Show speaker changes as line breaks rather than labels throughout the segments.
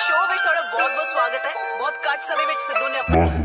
Show में थोड़ा बहुत बहुत स्वागत है। बहुत घट समय सिद्धू ने अपना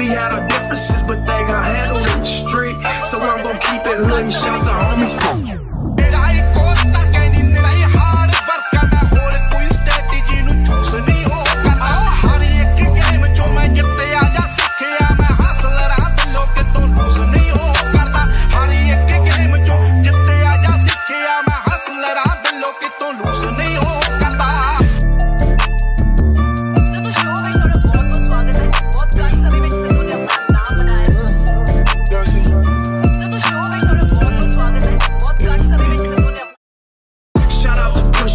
We had our differences, but they got handled in the street. So I'm gonna keep it hood and shit.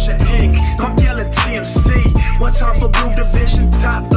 Division Inc. I'm yelling TMC. One time for Blue Division top